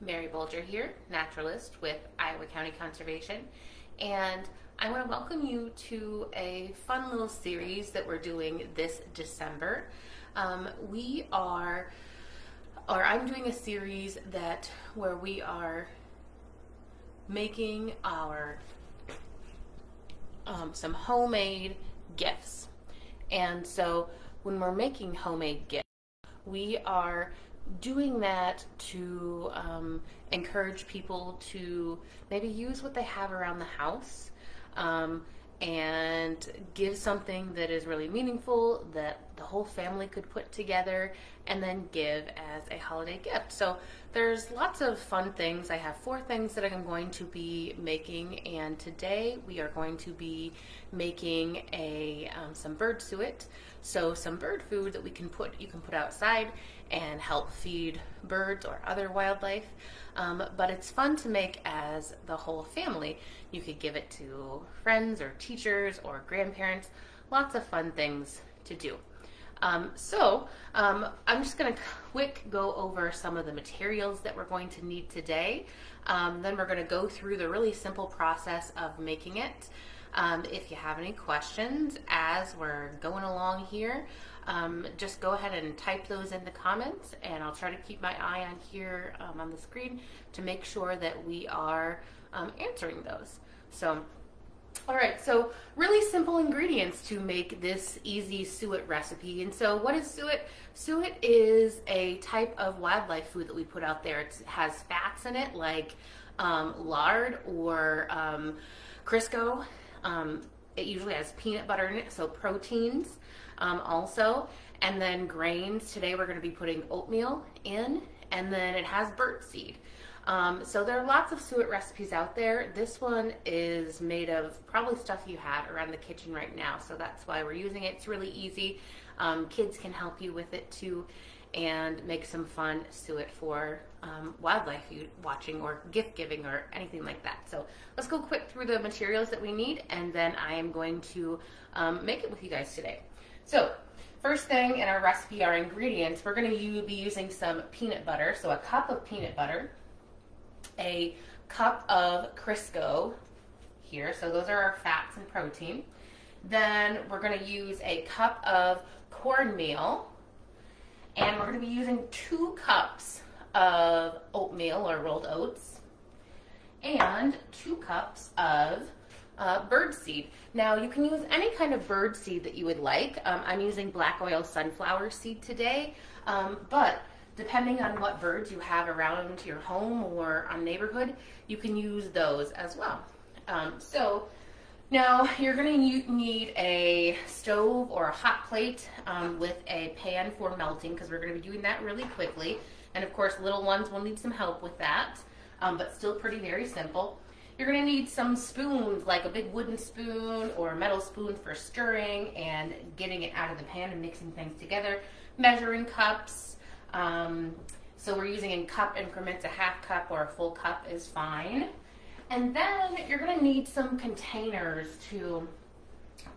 Mary Bulger here, naturalist with Iowa County Conservation, and I want to welcome you to a fun little series that we're doing this December. Um, we are, or I'm doing a series that where we are making our um, some homemade gifts, and so when we're making homemade gifts, we are doing that to um, encourage people to maybe use what they have around the house um, and give something that is really meaningful that the whole family could put together and then give as a holiday gift. So there's lots of fun things. I have four things that I'm going to be making, and today we are going to be making a um, some bird suet. So some bird food that we can put you can put outside and help feed birds or other wildlife. Um, but it's fun to make as the whole family. You could give it to friends or teachers or grandparents. Lots of fun things to do. Um, so um, I'm just going to quick go over some of the materials that we're going to need today. Um, then we're going to go through the really simple process of making it. Um, if you have any questions as we're going along here, um, just go ahead and type those in the comments and I'll try to keep my eye on here um, on the screen to make sure that we are um, answering those. So, all right, so really simple ingredients to make this easy suet recipe. And so what is suet? Suet is a type of wildlife food that we put out there. It has fats in it like um, lard or um, Crisco. Um, it usually has peanut butter in it, so proteins um, also. And then grains, today we're going to be putting oatmeal in, and then it has birdseed. Um, so there are lots of suet recipes out there. This one is made of probably stuff you have around the kitchen right now, so that's why we're using it. It's really easy. Um, kids can help you with it too and make some fun suet for um, wildlife watching or gift giving or anything like that. So let's go quick through the materials that we need and then I am going to um, make it with you guys today. So first thing in our recipe, our ingredients, we're going to be using some peanut butter. So a cup of peanut butter, a cup of Crisco here. So those are our fats and protein. Then we're going to use a cup of cornmeal. And we're going to be using two cups of oatmeal or rolled oats and two cups of uh, bird seed. Now you can use any kind of bird seed that you would like. Um, I'm using black oil sunflower seed today, um, but depending on what birds you have around your home or on neighborhood, you can use those as well. Um, so now you're going to need a stove or a hot plate um, with a pan for melting because we're going to be doing that really quickly. And of course, little ones will need some help with that, um, but still pretty very simple. You're gonna need some spoons, like a big wooden spoon or a metal spoon for stirring and getting it out of the pan and mixing things together. Measuring cups. Um, so we're using in cup increments, a half cup or a full cup is fine. And then you're gonna need some containers to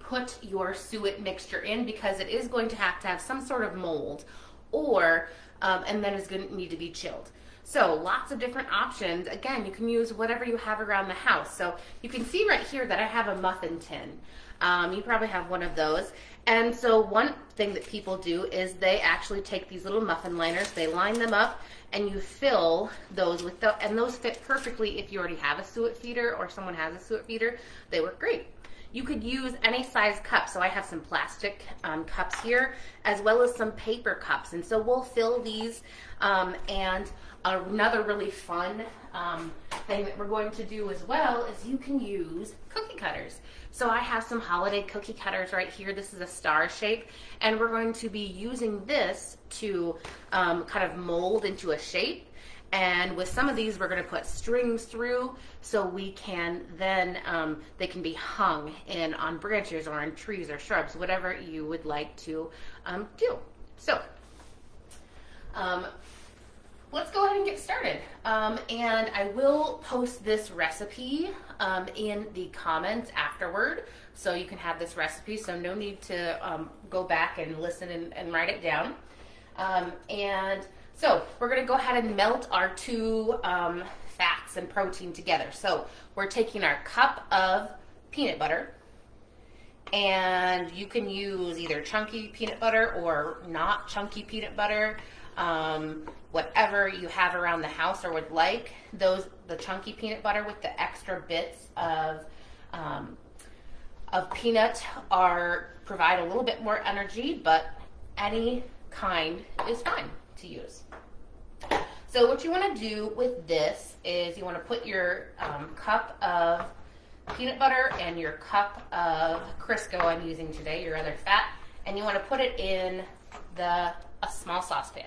put your suet mixture in because it is going to have to have some sort of mold or, um, and then it's gonna need to be chilled. So lots of different options. Again, you can use whatever you have around the house. So you can see right here that I have a muffin tin. Um, you probably have one of those. And so one thing that people do is they actually take these little muffin liners, they line them up, and you fill those with the, and those fit perfectly if you already have a suet feeder or someone has a suet feeder. They work great. You could use any size cup. So I have some plastic um, cups here, as well as some paper cups. And so we'll fill these um, and Another really fun um, thing that we're going to do as well is you can use cookie cutters. So I have some holiday cookie cutters right here. This is a star shape, and we're going to be using this to um, kind of mold into a shape. And with some of these, we're going to put strings through so we can then, um, they can be hung in on branches or on trees or shrubs, whatever you would like to um, do. So, um, let's go ahead and get started. Um, and I will post this recipe um, in the comments afterward. So you can have this recipe. So no need to um, go back and listen and, and, write it down. Um, and So we're going to go ahead and melt our two um, fats and protein together. So we're taking our cup of peanut butter, and you can use either chunky peanut butter or not chunky peanut butter. Um, whatever you have around the house or would like. Those the chunky peanut butter with the extra bits of um, of peanut are provide a little bit more energy, but any kind is fine to use. So what you want to do with this is you want to put your um, cup of peanut butter and your cup of Crisco I'm using today, your other fat, and you want to put it in the a small saucepan.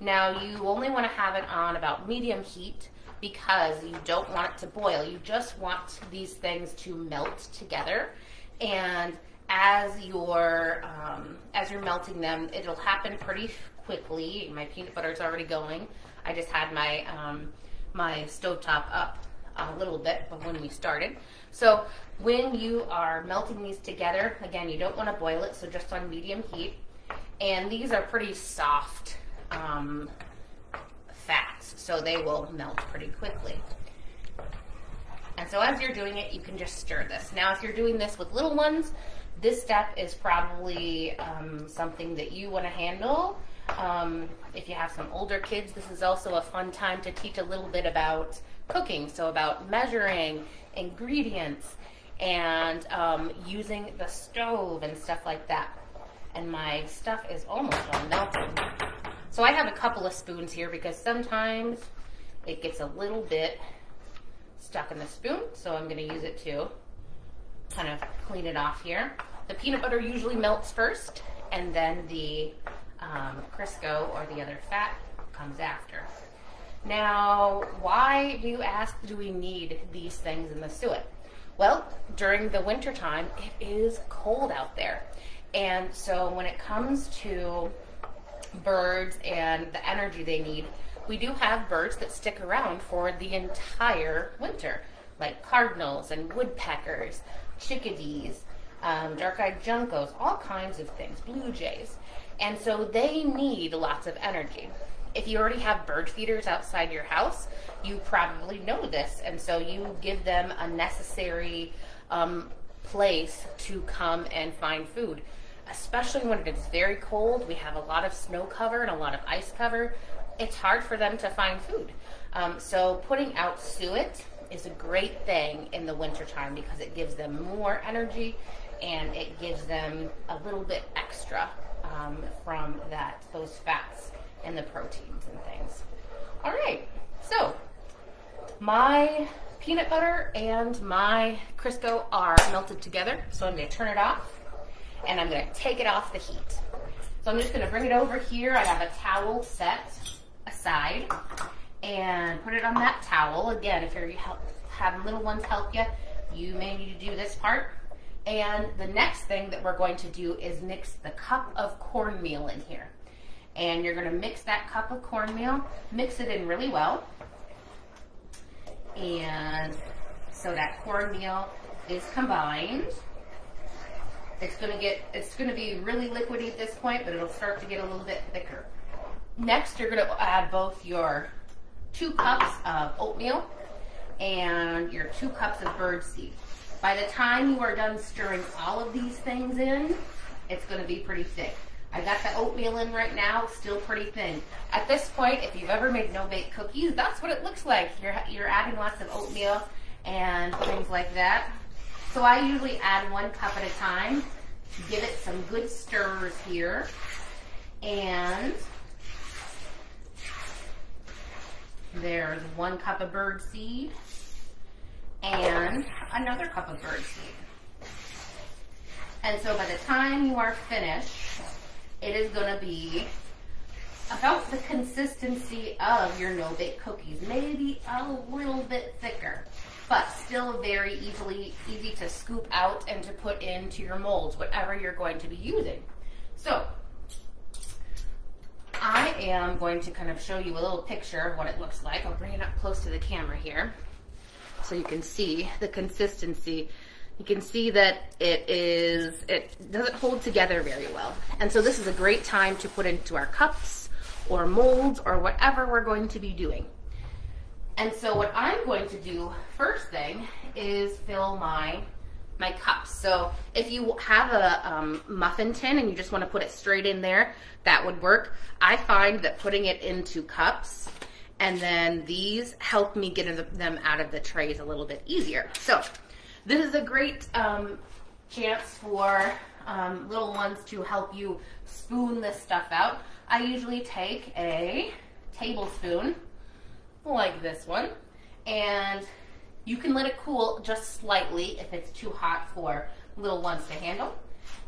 Now you only want to have it on about medium heat because you don't want it to boil. You just want these things to melt together and as you're um, as you're melting them, it'll happen pretty quickly. My peanut butter is already going. I just had my um, my stovetop up a little bit but when we started. So when you are melting these together, again, you don't want to boil it, so just on medium heat. And these are pretty soft um, fats, so they will melt pretty quickly. And so as you're doing it, you can just stir this. Now, if you're doing this with little ones, this step is probably um, something that you want to handle. Um, if you have some older kids, this is also a fun time to teach a little bit about cooking. So about measuring ingredients and um, using the stove and stuff like that. And my stuff is almost all melted. So I have a couple of spoons here because sometimes it gets a little bit stuck in the spoon. So I'm going to use it to kind of clean it off here. The peanut butter usually melts first and then the um, Crisco or the other fat comes after. Now, why do you ask, do we need these things in the suet? Well, during the winter time, it is cold out there. And so when it comes to birds and the energy they need, we do have birds that stick around for the entire winter, like cardinals and woodpeckers, chickadees, um, dark-eyed juncos, all kinds of things, blue jays. And so they need lots of energy. If you already have bird feeders outside your house, you probably know this. And so you give them a necessary um, place to come and find food especially when it's very cold. We have a lot of snow cover and a lot of ice cover. It's hard for them to find food. Um, so putting out suet is a great thing in the wintertime because it gives them more energy and it gives them a little bit extra um, from that those fats and the proteins and things. All right, so my peanut butter and my Crisco are melted together, so I'm going to turn it off and I'm going to take it off the heat. So I'm just going to bring it over here. I have a towel set aside and put it on that towel. Again, if you're having little ones help you, you may need to do this part. And the next thing that we're going to do is mix the cup of cornmeal in here. And you're going to mix that cup of cornmeal, mix it in really well. And so that cornmeal is combined. It's gonna get, it's gonna be really liquidy at this point, but it'll start to get a little bit thicker. Next, you're gonna add both your two cups of oatmeal and your two cups of birdseed. By the time you are done stirring all of these things in, it's gonna be pretty thick. I got the oatmeal in right now, still pretty thin. At this point, if you've ever made no-bake cookies, that's what it looks like. You're, you're adding lots of oatmeal and things like that. So I usually add one cup at a time give it some good stirs here. And there's one cup of bird seed and another cup of bird seed. And so by the time you are finished, it is going to be about the consistency of your no-bake cookies, maybe a little bit thicker but still very easily easy to scoop out and to put into your molds, whatever you're going to be using. So I am going to kind of show you a little picture of what it looks like. I'll bring it up close to the camera here so you can see the consistency. You can see that it is, it doesn't hold together very well. And so this is a great time to put into our cups or molds or whatever we're going to be doing. And so what I'm going to do first thing is fill my my cups. So if you have a um, muffin tin and you just want to put it straight in there, that would work. I find that putting it into cups and then these help me get them out of the trays a little bit easier. So this is a great um, chance for um, little ones to help you spoon this stuff out. I usually take a tablespoon like this one and you can let it cool just slightly if it's too hot for little ones to handle.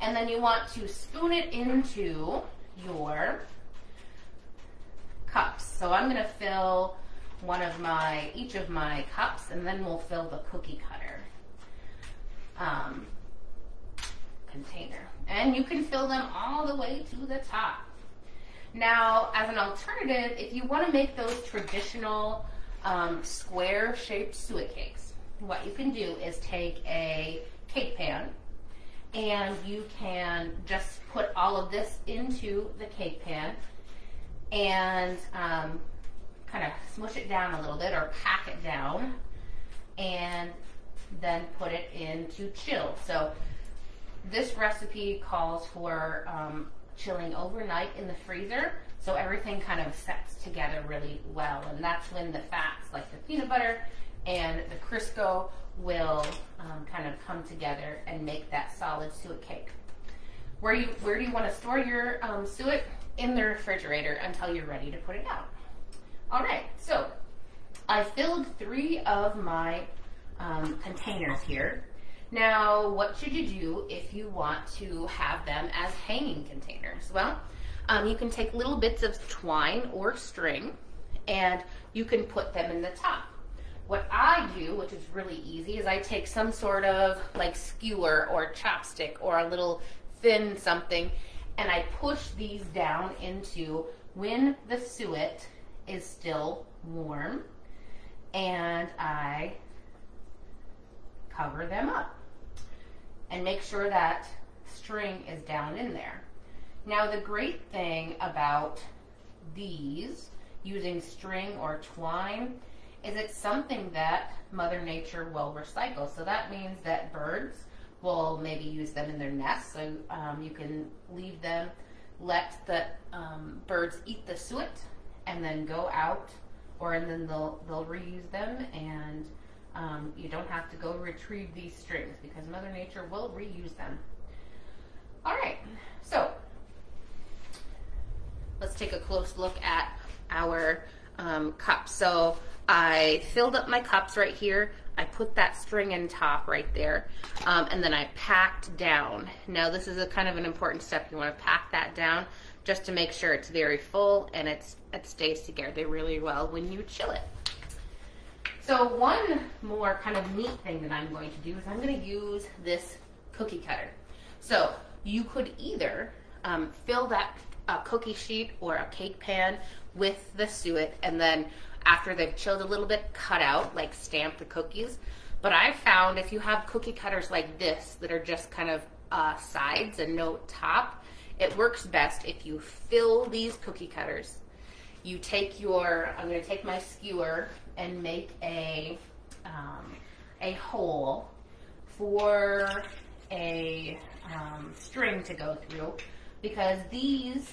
And then you want to spoon it into your cups. So I'm going to fill one of my, each of my cups, and then we'll fill the cookie cutter um, container. And you can fill them all the way to the top. Now, as an alternative, if you want to make those traditional um, square shaped suet cakes, what you can do is take a cake pan and you can just put all of this into the cake pan and um, kind of smush it down a little bit or pack it down and then put it into chill. So this recipe calls for um, chilling overnight in the freezer so everything kind of sets together really well and that's when the fats like the peanut butter and the Crisco will um, kind of come together and make that solid suet cake. Where you where do you want to store your um, suet? In the refrigerator until you're ready to put it out. All right, so I filled three of my um, containers here. Now, what should you do if you want to have them as hanging containers? Well, um, you can take little bits of twine or string and you can put them in the top. What I do, which is really easy, is I take some sort of like skewer or chopstick or a little thin something and I push these down into when the suet is still warm and I cover them up and make sure that string is down in there. Now the great thing about these using string or twine is it's something that Mother Nature will recycle. So that means that birds will maybe use them in their nests. So um, you can leave them, let the um, birds eat the suet, and then go out, or and then they'll they'll reuse them, and um, you don't have to go retrieve these strings because Mother Nature will reuse them. All right, so let's take a close look at our um, cups. So I filled up my cups right here. I put that string in top right there, um, and then I packed down. Now this is a kind of an important step. You want to pack that down just to make sure it's very full and it's it stays together really well when you chill it. So one more kind of neat thing that I'm going to do is I'm going to use this cookie cutter. So you could either um, fill that uh, cookie sheet or a cake pan with the suet and then after they've chilled a little bit, cut out, like stamp the cookies. But I found if you have cookie cutters like this that are just kind of uh, sides and no top, it works best if you fill these cookie cutters. You take your, I'm going to take my skewer and make a, um, a hole for a um, string to go through because these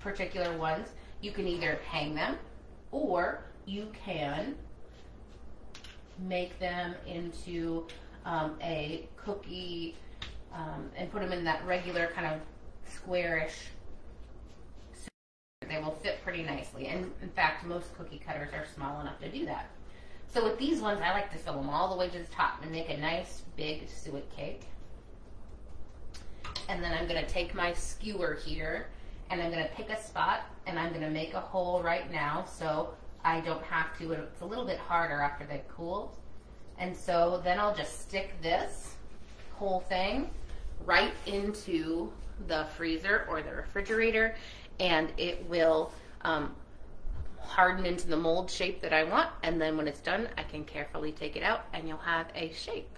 particular ones, you can either hang them or you can make them into um, a cookie um, and put them in that regular kind of squarish. They will fit pretty nicely. And in fact, most cookie cutters are small enough to do that. So with these ones, I like to fill them all the way to the top and make a nice big suet cake. And then I'm going to take my skewer here and I'm going to pick a spot and I'm going to make a hole right now. So I don't have to. It's a little bit harder after they've cooled. And so then I'll just stick this whole thing right into the freezer or the refrigerator and it will um, harden into the mold shape that I want. And then when it's done, I can carefully take it out and you'll have a shape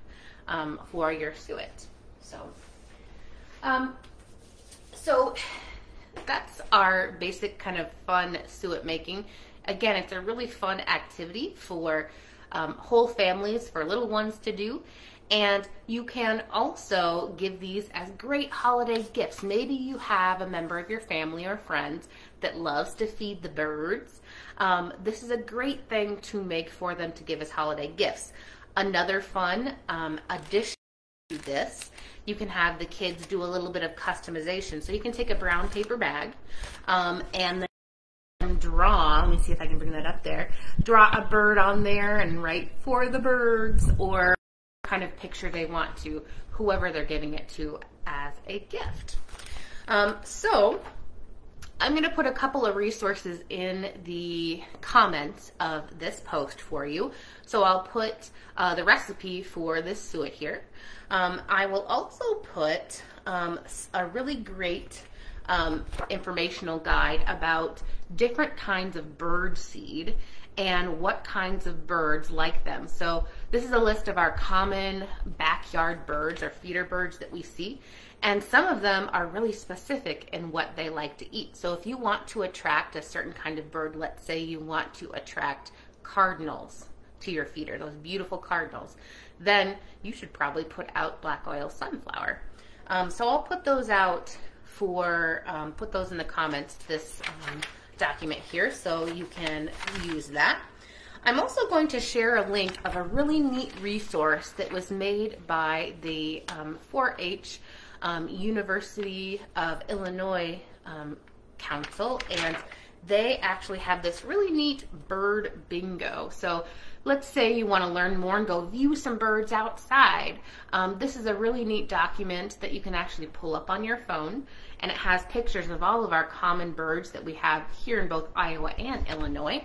um, for your suet. So, um, so that's our basic kind of fun suet making. Again, it's a really fun activity for um, whole families, for little ones to do. And you can also give these as great holiday gifts. Maybe you have a member of your family or friends that loves to feed the birds. Um, this is a great thing to make for them to give as holiday gifts. Another fun um, addition to this, you can have the kids do a little bit of customization. So you can take a brown paper bag um, and then draw, let me see if I can bring that up there, draw a bird on there and write for the birds or kind of picture they want to whoever they're giving it to as a gift. Um, so I'm going to put a couple of resources in the comments of this post for you. So I'll put uh, the recipe for this suet here. Um, I will also put um, a really great um, informational guide about different kinds of bird seed and what kinds of birds like them. So this is a list of our common backyard birds or feeder birds that we see. And some of them are really specific in what they like to eat. So if you want to attract a certain kind of bird, let's say you want to attract cardinals to your feeder, those beautiful cardinals, then you should probably put out black oil sunflower. Um, so I'll put those out for, um, put those in the comments this um, document here so you can use that. I'm also going to share a link of a really neat resource that was made by the um, 4-H um, University of Illinois um, Council and they actually have this really neat bird bingo. So let's say you want to learn more and go view some birds outside. Um, this is a really neat document that you can actually pull up on your phone and it has pictures of all of our common birds that we have here in both Iowa and Illinois.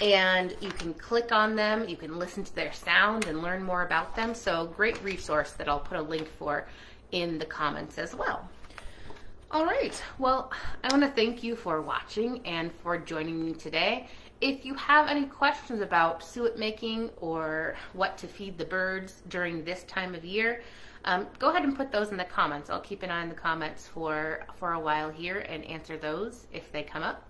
And you can click on them, you can listen to their sound and learn more about them. So great resource that I'll put a link for in the comments as well. All right, well, I want to thank you for watching and for joining me today. If you have any questions about suet making or what to feed the birds during this time of year, um, go ahead and put those in the comments. I'll keep an eye on the comments for, for a while here and answer those if they come up.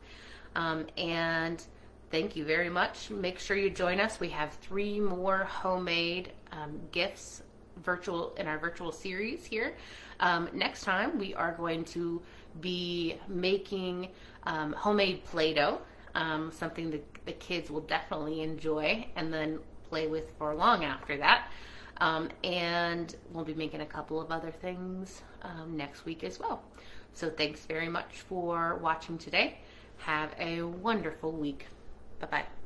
Um, and thank you very much. Make sure you join us. We have three more homemade um, gifts virtual in our virtual series here. Um, next time we are going to be making um, homemade Play-Doh, um, something that the kids will definitely enjoy and then play with for long after that. Um, and we'll be making a couple of other things um, next week as well. So thanks very much for watching today. Have a wonderful week. Bye-bye.